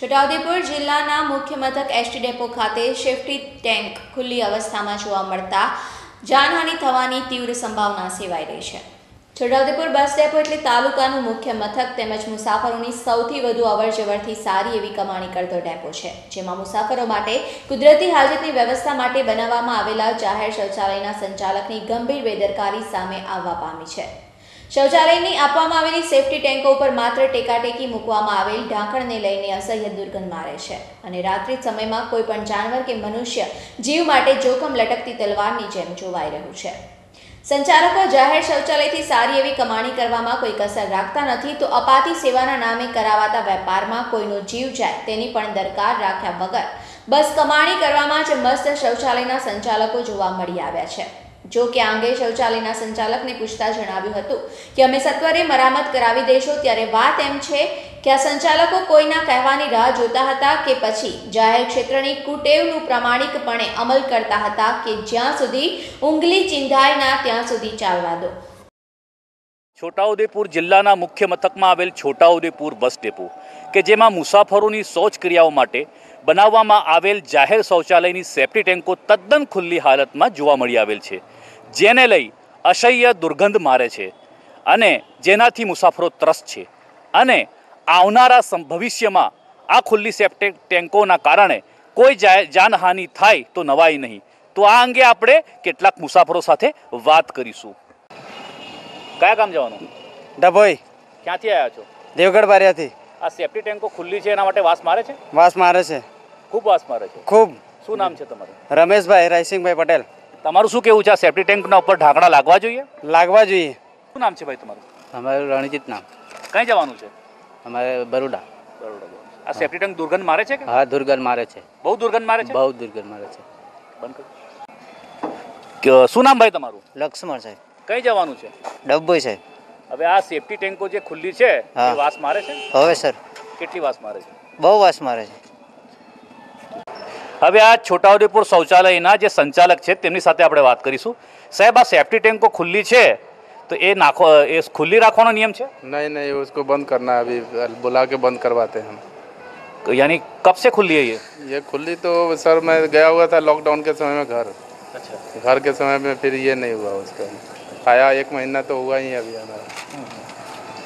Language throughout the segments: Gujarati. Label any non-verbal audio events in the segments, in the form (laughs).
છોટાઉદેપુર જિલ્લાના મુખ્ય મથક એસટી ડેપો ખાતે સેફ્ટી ટેન્ક ખુલ્લી અવસ્થામાં જોવા મળતા જાનહાનિ થવાની તીવ્ર સંભાવના સેવાઈ રહી છે. છોટાઉદેપુર બસ ડેપો એટલે તાલુકાનું મુખ્ય મથક તેમજ મુસાફરોની સૌથી વધુ અવરજવરથી સારી એવી કમાણી કરતો ડેપો છે, જેમાં મુસાફરો માટે કુદરતી હાજતની વ્યવસ્થા માટે બનાવવામાં આવેલા જાહેર શૌચાલયના સંચાલકની ગંભીર બેદરકારી સામે આવવા પામી છે. શૌચાલયની આપવામાં આવેલી સેફ્ટી ટેન્કો ઉપર માત્ર ટેકાટેકી મૂકવામાં આવેલ ઢાંકણને લઈને અસહ્ય દુર્ગંધ મારે છે. અને રાત્રિ સમયમાં કોઈ પણ જાનવર કે મનુષ્ય જીવ માટે જોખમ લટકતી તલવારની જેમ જોવાઈ રહ્યું છે. સંચાલકો જાહેર શૌચાલયથી સારી એવી કમાણી કરવામાં કોઈ કસર રાખતા નથી તો અપાતી સેવાના નામે કરાવાતા વેપારમાં કોઈનો જીવ જાય તેની પણ દરકાર રાખ્યા વગર. બસ કમાણી કરવામાં જ મસ્ત શૌચાલયના સંચાલકો જોવા મળી આવ્યા છે. જો કે આ અંગે શૌચાલયના સંચાલકને પૂછતા જણાવ્યું હતું કે અમે સત્વરે મરામત કરાવી દઈશું ત્યારે વાત એમ છે કે આ સંચાલકો કોઈના કહેવાની રાહ જોતા હતા કે પછી જાહેર ક્ષેત્રની કુટેવનું પ્રામાણિકપણે અમલ કરતા હતા કે જ્યાં સુધી ઉંગલી ચિંધાય ના ત્યાં સુધી ચાલવા દો. છોટાઉદેપુર જિલ્લાના મુખ્ય મથકમાં આવેલ છોટાઉદેપુર બસ ડેપો, કે જેમાં મુસાફરોની શૌચ ક્રિયાઓ માટે બનાવવામાં આવેલ જાહેર શૌચાલયની સેફ્ટી ટેન્કો તદ્દન ખુલ્લી હાલતમાં જોવા મળી આવેલ છે. જેને લઈ અસહ્ય દુર્ગંધ મારે છે અને જેનાથી મુસાફરો ત્રસ્ત છે. અને આવનારા ભવિષ્યમાં આ ખુલ્લી સેફ્ટી ટેન્કોના કારણે કોઈ જાનહાનિ થાય તો નવાઈ નહીં. તો આ અંગે આપણે કેટલાક મુસાફરો સાથે વાત કરીશું. કયા કામ જવાનું? ડભોઈ. ક્યાંથી આવ્યા છો? દેવગઢ બારિયાથી. આ સેફ્ટી ટેન્કો ખુલ્લી છે એના માટે વાસ મારે છે? વાસ મારે છે. ખૂબ વાસ મારે છે. ખૂબ. શું નામ છે તમારું? રમેશભાઈ રાયસિંગભાઈ પટેલ. તમારું શું કેવું છે? આ સેફ્ટી ટેન્કના ઉપર ઢાંકણા લાગવા જોઈએ? લાગવા જોઈએ. શું નામ છે ભાઈ તમારું? અમારું રણજીત નામ. કઈ જવાનું છે? અમારે બરોડા. બરોડા આ સેફ્ટી ટેન્ક દુર્ગંધ મારે છે હા દુર્ગંધ મારે છે. બહુ દુર્ગંધ મારે છે? બહુ દુર્ગંધ મારે છે. બંધ કરો. શું નામ ભાઈ તમારું? લક્ષ્મણ સાહેબ. કઈ જવાનું છે? ડબ્બોઈ સાહેબ. હવે આ સેફ્ટી ટેન્કો જે ખુલ્લી છે વાસ મારે છે? હવે સર. કેટલી વાસ મારે છે? બહુ વાસ મારે છે. હવે આ છોટાઉદેપુર શૌચાલયના જે સંચાલક છે તેમની સાથે આપણે વાત કરીશું સાહેબ આ સેફ્ટી ટેન્કો ખુલ્લી છે તો એ નાખો એ ખુલ્લી રાખવાનો નિયમ છે नहीं नहीं उसको बंद करना है अभी बुला के बंद करवाते हैं हम यानी कब से खुली है ये ये खुली तो सर मैं गया हुआ था लॉकडाउन के समय में घर अच्छा घर के समय में फिर ये नहीं हुआ उसका आया एक महीना तो हुआ ही अभी हमारा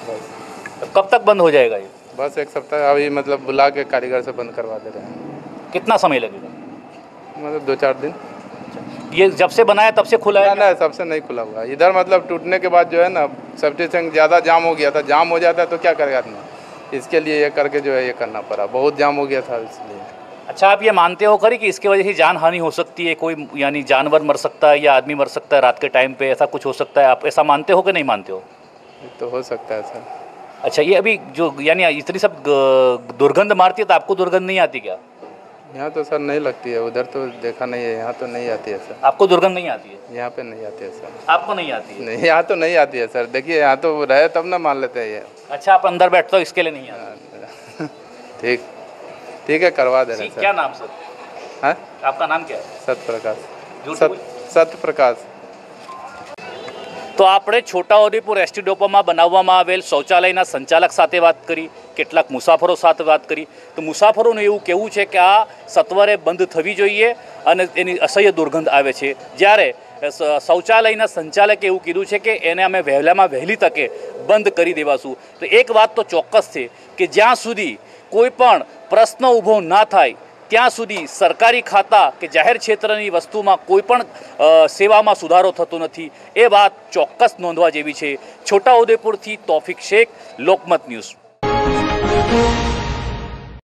बस तो कब तक बंद हो जाएगा ये बस एक सप्ताह अभी मतलब बुला के कारीगर से बंद करवा दे रहे हैं कितना समय लगेगा? मतलब दो चार दिन। ये जब से बनाया तब से खुला है ना सबसे नहीं खुला हुआ। इधर मतलब टूटने के बाद जो है ना सब टैंक ज़्यादा जाम हो गया था। जाम हो जाता है तो क्या करेगा आदमी? इसके लिए ये करके जो है ये करना पड़ा। बहुत जाम हो गया था इसलिए। अच्छा आप ये मानते हो खरी कि इसके वजह से जान हानि हो सकती है? कोई यानी जानवर मर सकता है या आदमी मर सकता है रात के टाइम पे? ऐसा कुछ हो सकता है? आप ऐसा मानते हो कि नहीं मानते हो? तो हो सकता है सर। अच्छा ये अभी जो यानी इतनी सब दुर्गंध मारती है तो आपको दुर्गंध नहीं आती क्या? यहाँ तो सर नहीं लगती है उधर तो देखा नहीं है यहाँ तो नहीं आती है सर। आपको दुर्गंध नहीं आती है? यहाँ पे नहीं आती है सर। आपको नहीं आती है? नहीं यहाँ तो नहीं आती है सर। देखिए यहाँ तो रहे तब ना मान लेते हैं ये। अच्छा आप अंदर बैठते हो इसके लिए नहीं आती। (laughs) ठीक ठीक है करवा दे रहे हैं क्या नाम सर? है? आपका नाम क्या है? सत्य प्रकाश सत्य प्रकाश તો આપણે છોટાઉદેપુર એસટી ડોપોમાં બનાવવામાં આવેલ શૌચાલયના સંચાલક સાથે વાત કરી, કેટલાક મુસાફરો સાથે વાત કરી. તો મુસાફરોનું એવું કહેવું છે કે આ સત્વરે બંધ થવી જોઈએ અને એની અસહ્ય દુર્ગંધ આવે છે. જ્યારે શૌચાલયના સંચાલકે એવું કીધું છે કે એને અમે વહેલામાં વહેલી તકે બંધ કરી દેવાશું. તો એક વાત તો ચોક્કસ છે કે જ્યાં સુધી કોઈ પણ પ્રશ્ન ઊભો ના થાય ત્યાં સુધી સરકારી ખાતા કે જાહેર ક્ષેત્રની વસ્તુમાં કોઈ પણ સેવામાં સુધારો થતો નથી. એ વાત ચોક્કસ નોંધવા જેવી છે. છોટાઉદેપુરથી તોફિક શેખ, લોકમત ન્યૂઝ.